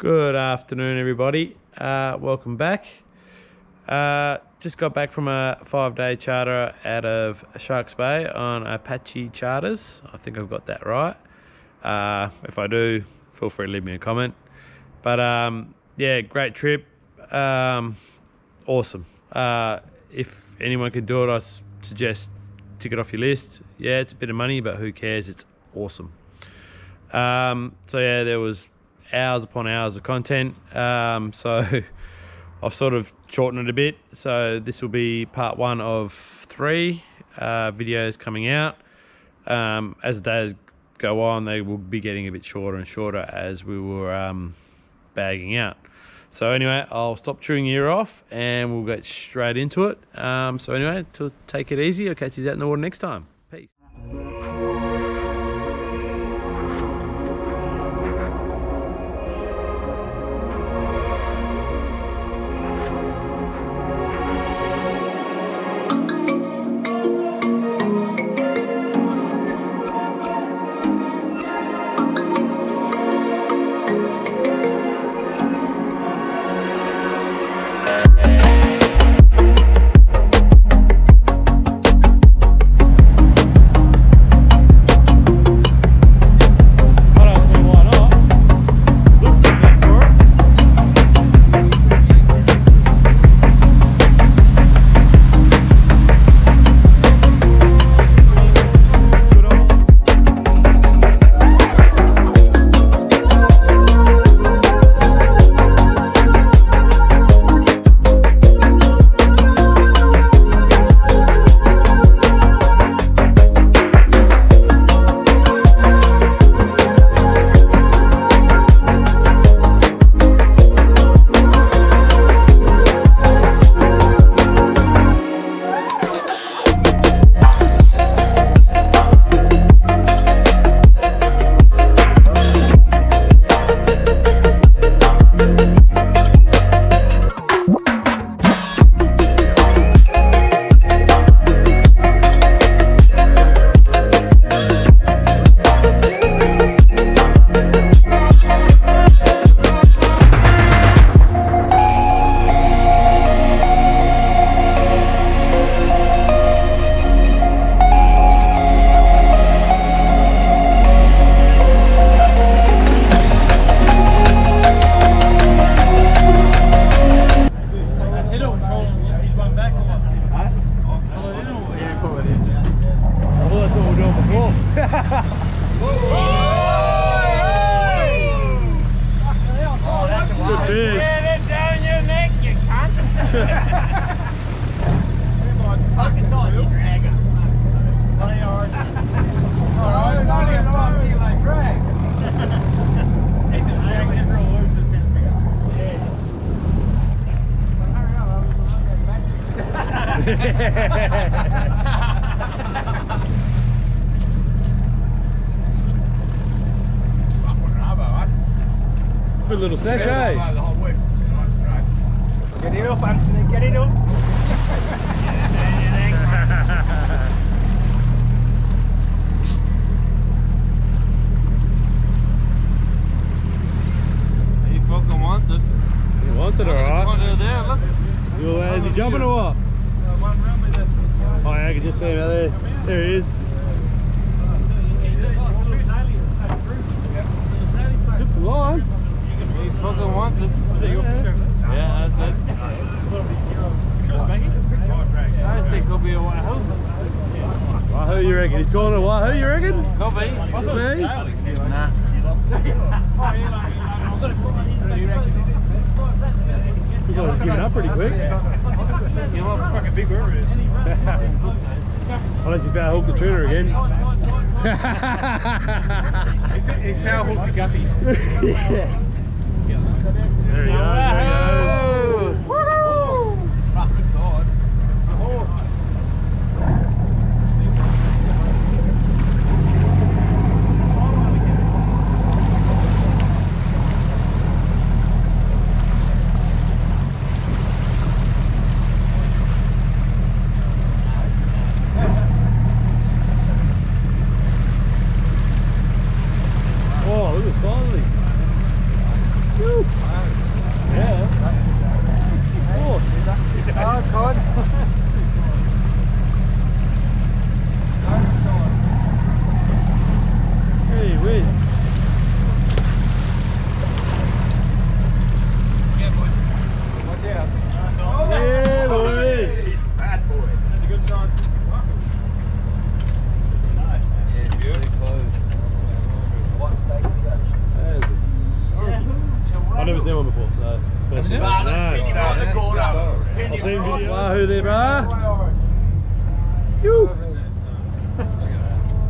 Good afternoon, everybody. Uh, welcome back. Uh, just got back from a five day charter out of Sharks Bay on Apache Charters. I think I've got that right. Uh, if I do, feel free to leave me a comment. But um, yeah, great trip. Um, awesome. Uh, if anyone could do it, I suggest tick it off your list. Yeah, it's a bit of money, but who cares? It's awesome. Um, so yeah, there was hours upon hours of content. Um, so I've sort of shortened it a bit. So this will be part one of three uh, videos coming out. Um, as the days go on, they will be getting a bit shorter and shorter as we were um, bagging out. So anyway, I'll stop chewing your ear off and we'll get straight into it. Um, so anyway, to take it easy. I'll catch you out in the water next time. Well, is he jumping or what? Oh, yeah, I can just see him out there. There he is. Good for line. He fucking wants it. Yeah, that's it. I think he'll be a wahoo. Wahoo, you reckon? He's calling a wahoo, you reckon? Could be. Me? Nah. He's always giving up pretty quick. You want fucking big river is. Unless you found hook the tuna again. He foul hooked the guppy. yeah. There he goes, there he goes. Oh, look at the size of him. Woo. never seen one before, so. First you? time. Nah, No. pin him right in the corner. Pin I've him seen right. video. Wahoo there, bro. You.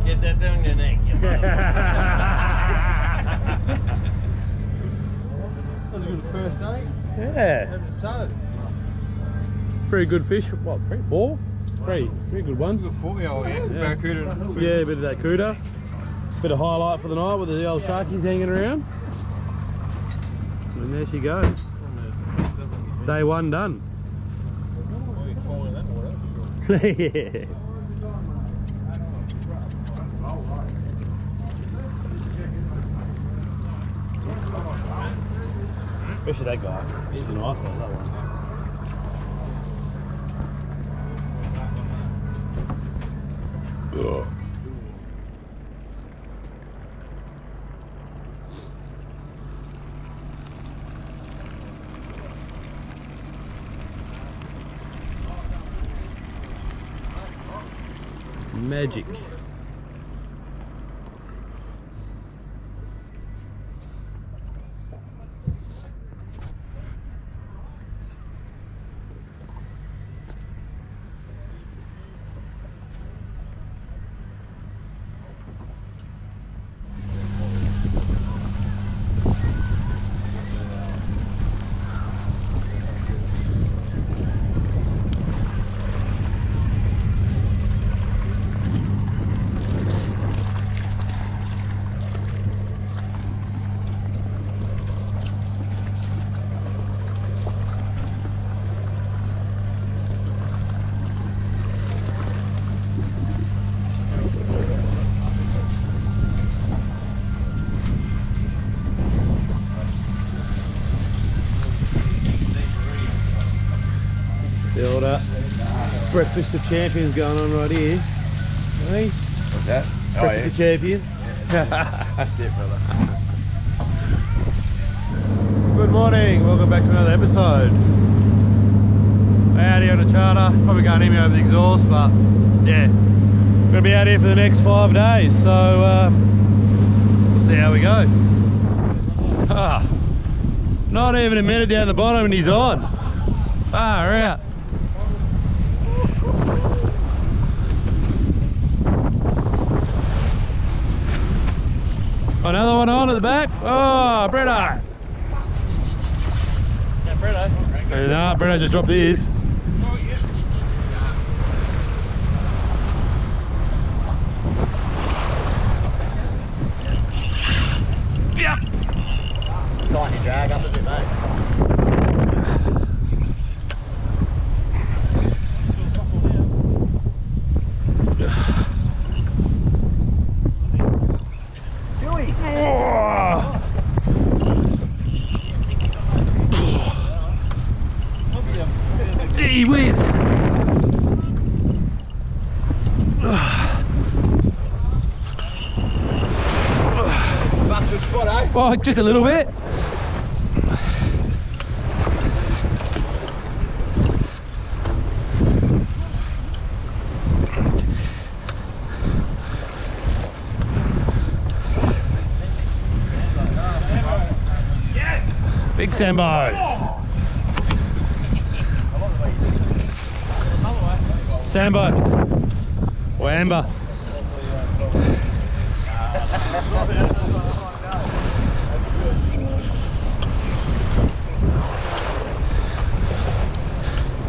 Get that down your neck. you mother- That was a good first day. Yeah. Haven't started. Three good fish. What? Three? Four? Three. Three good ones. Good 40 oh yeah. Barracuda. Yeah, a bit of that cuda. Bit of highlight for the night with the old sharkies hanging around. And there she goes. Day one done. yeah. Especially that guy. He's a nice that one. Magic. The old uh, breakfast of champions going on right here. Hey, What's that? Oh, breakfast of champions. That's it, brother. Good morning, welcome back to another episode. Out here on a charter, probably going hear me over the exhaust, but yeah, gonna be out here for the next five days, so uh, we'll see how we go. Ah, not even a minute down the bottom and he's on. Far out. Another one on at the back. Oh, Bretto. Yeah, Bretto. Nah, Bretto just dropped his. Yeah. Starting to drag up a bit, mate. Dewey! Oh. Gee whiz. Spot, eh? Oh, just a little bit. Yes! Big Sambo. Sambo. Amber.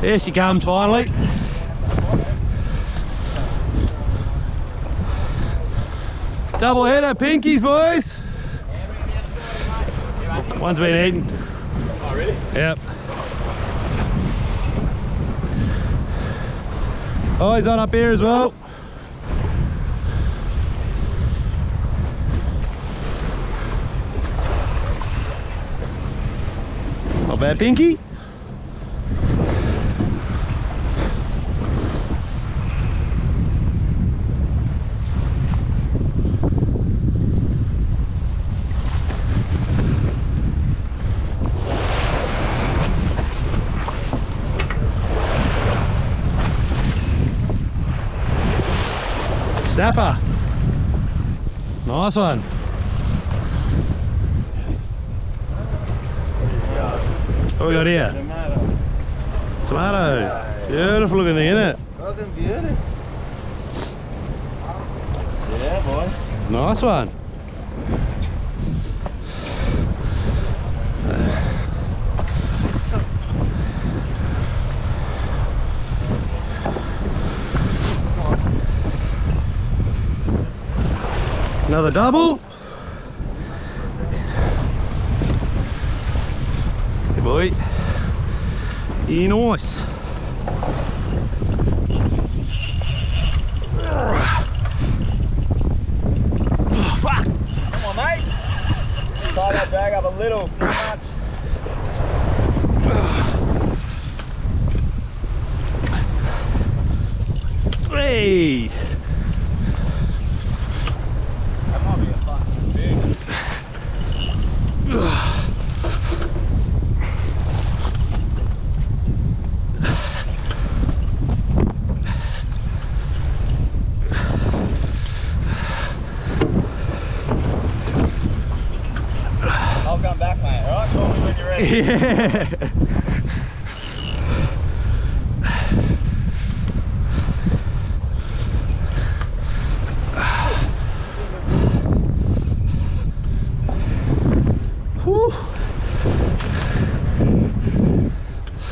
There she comes finally. Double header, pinkies, boys. One's been eaten. Oh, really? Yep. Oh, he's on up here as well. Bad, Pinky. Snapper. Nice one. What we got here? Tomato. Tomato. Beautiful looking thing, isn't it? Fucking beauty. Yeah, boy. Nice one. Another double. Good boy. Yeah, nice. Fuck. Come on, mate. Tie that drag up a little. Not much. Hey. That might be a fucking big. I'll come back, mate. All right, call me when you're ready. Yeah. Whew.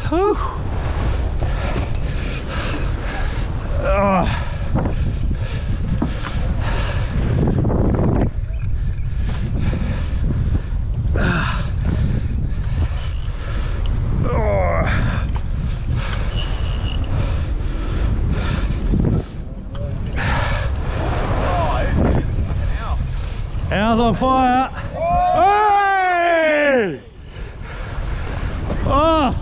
Whew. Ah. Oh. Oh, it's fucking hell. Owl's on fire. Hey! Oh,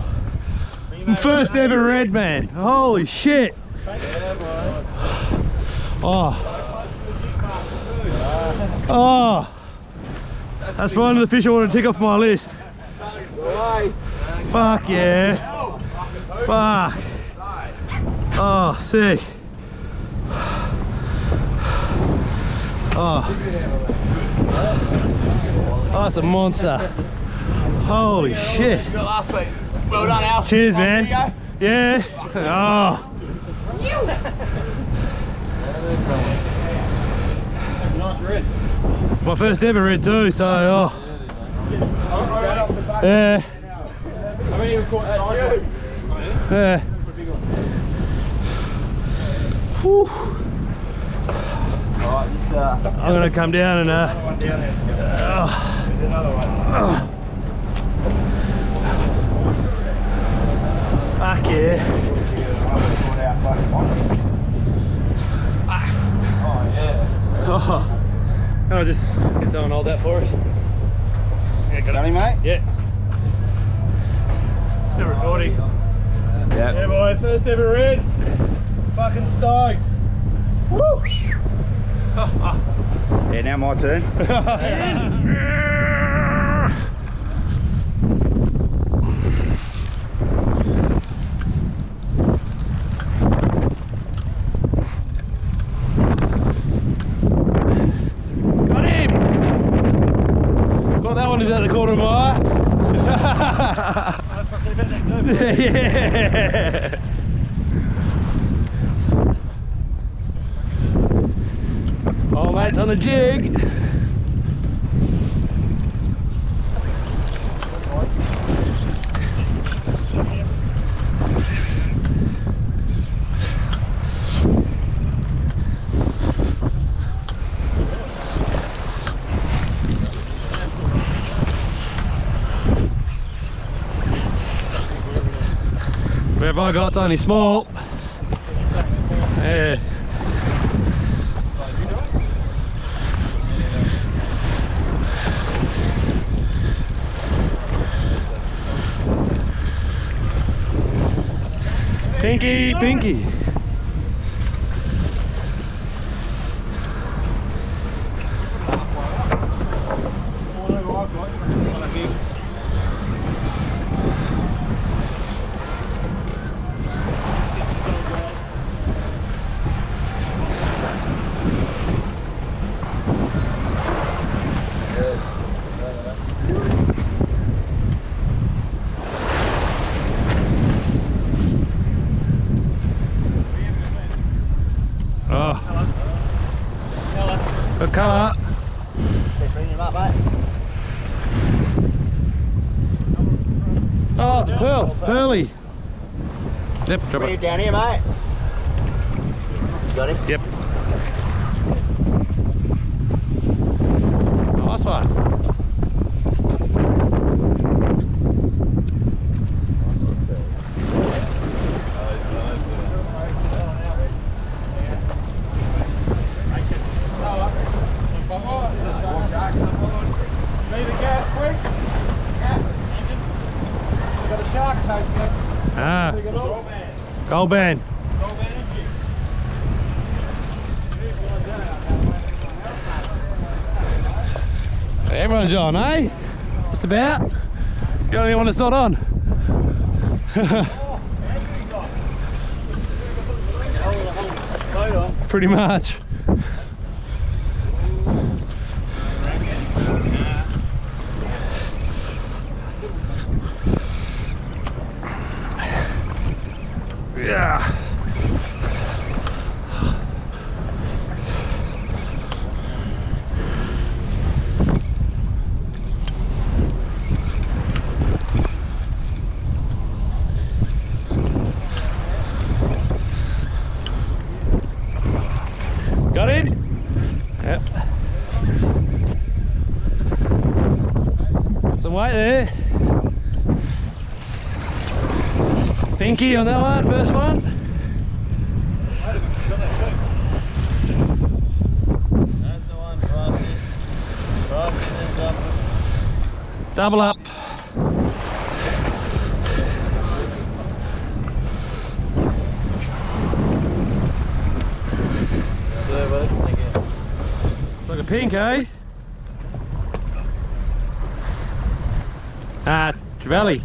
first ever red man. Holy shit. Oh. Oh. That's one of the fish I want to tick off my list. Fuck yeah. Fuck. Oh, sick. Oh. Oh, that's a monster. Holy shit. You got last week. Well done, Al. Cheers, man. Yeah. Oh. That's a nice red. My first ever red too, so oh. Yeah. I haven't even caught size. Yeah. Whew. Just uh, I'm gonna come down and uh, One down there. there's another one. fuck yeah. Oh, yeah. Oh. I'll just get someone hold that for us. Yeah, got him, mate? Yeah. Still recording. Yeah. Yeah, boy, first ever red. Fucking stoked. Woo! Yeah, now my turn. Got him! Got that one, is at the corner of my eye. yeah. Oh, mate's on the jig. Where have I got only small? Yeah. Pinky, pinky. Colour. Keep bringing him up, mate. Oh, it's pearl. Pearly. Yep, drop it. down here, mate. You got him? Yep. Nice one. Got a shark it. Ah, it up. gold band. Everyone's on, eh? Just about. You the only one that's not on. Pretty much. Yeah. Got it? Yep. Some weight there. On that one, first one. That's the one. Frosty, then drop it. Double up. There, bud. Like a pink, eh? Ah, Trevally.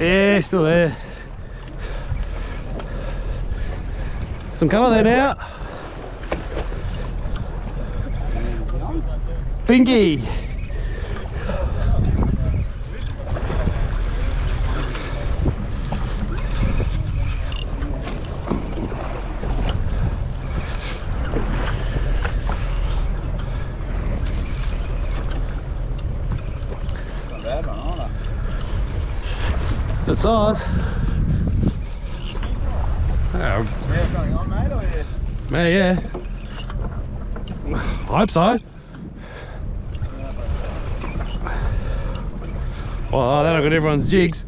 Yeah, still there. Some colour there now. Pinky. Bad one, aren't I? Good size. Oh, Yeah, something on, mate, or you? yeah, yeah. I hope so. Well, that'll got everyone's jigs.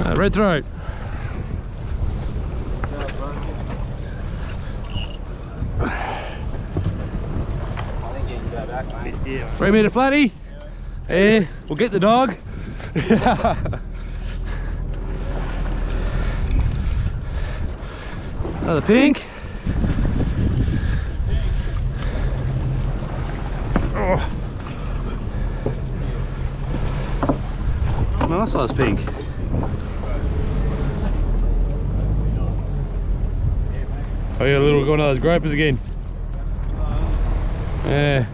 Uh, red throat. I think you can go mate. Yeah. Three metre flatty. Yeah, we'll get the dog. Another pink. Oh. Nice size pink. Oh yeah, little one of those gropers again. Yeah.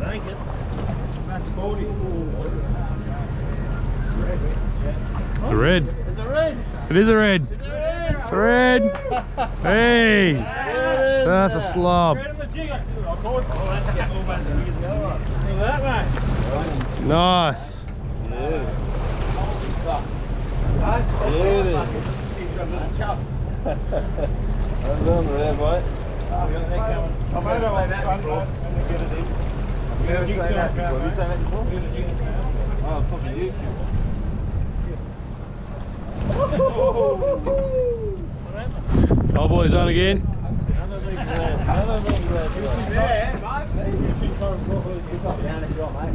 Thank you. That's 40. It's a red. It's a red. It is a red. It's a red. It's a red. Hey, that's a slob. Nice. Well done there, mate. I'm going to say that before. Get it in. You've never seen that before. Have you seen that before? Oh, fucking YouTube. Old boy's on again. None of these red. None of these red. Yeah, mate. Down if you want, mate.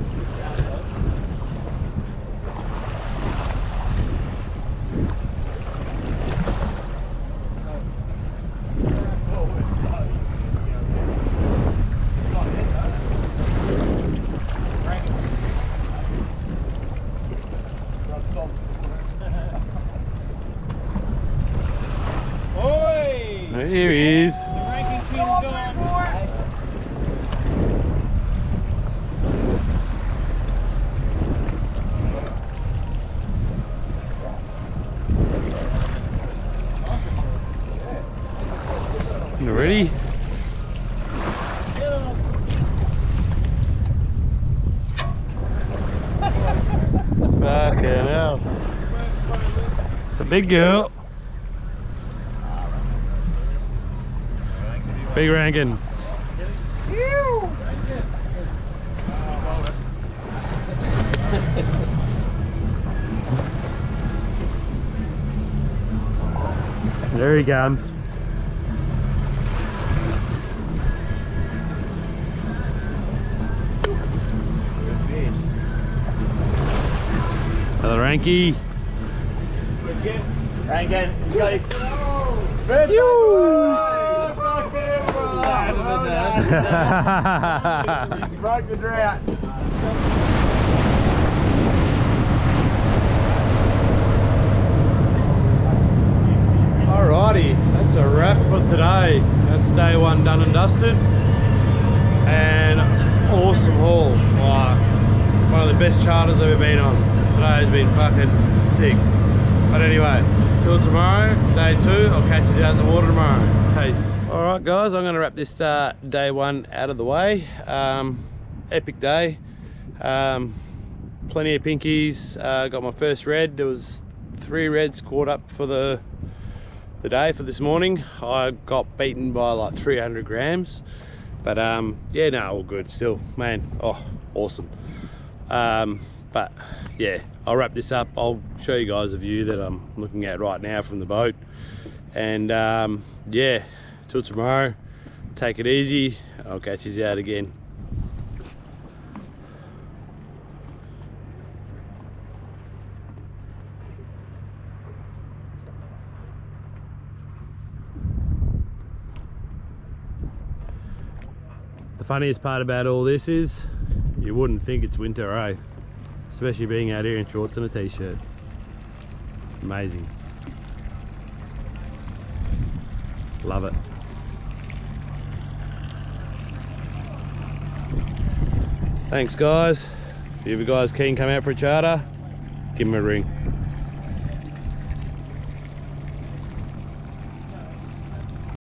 It's a big girl. Big rankin. there he comes. Another ranky. You got his. Broke the drought. Alrighty, that's a wrap for today. That's day one done and dusted. And awesome haul. Wow. One of the best charters I've ever been on. Today has been fucking sick. But anyway, till tomorrow, day two, I'll catch you out in the water tomorrow. Peace. Alright guys, I'm gonna wrap this uh, day one out of the way. Um, epic day. Um, plenty of pinkies. Uh, got my first red. There was three reds caught up for the the day for this morning. I got beaten by like 300 grams, but um, yeah, no, all good still, man. Oh, awesome. Um, but yeah, I'll wrap this up. I'll show you guys a view that I'm looking at right now from the boat. And um, yeah, till tomorrow, take it easy. I'll catch you out again. The funniest part about all this is you wouldn't think it's winter, eh? Especially being out here in shorts and a t-shirt. Amazing. Love it. Thanks guys. If you guys keen come out for a charter, give me a ring.